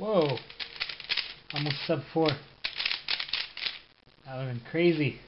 Whoa. Almost sub 4. That would have been crazy.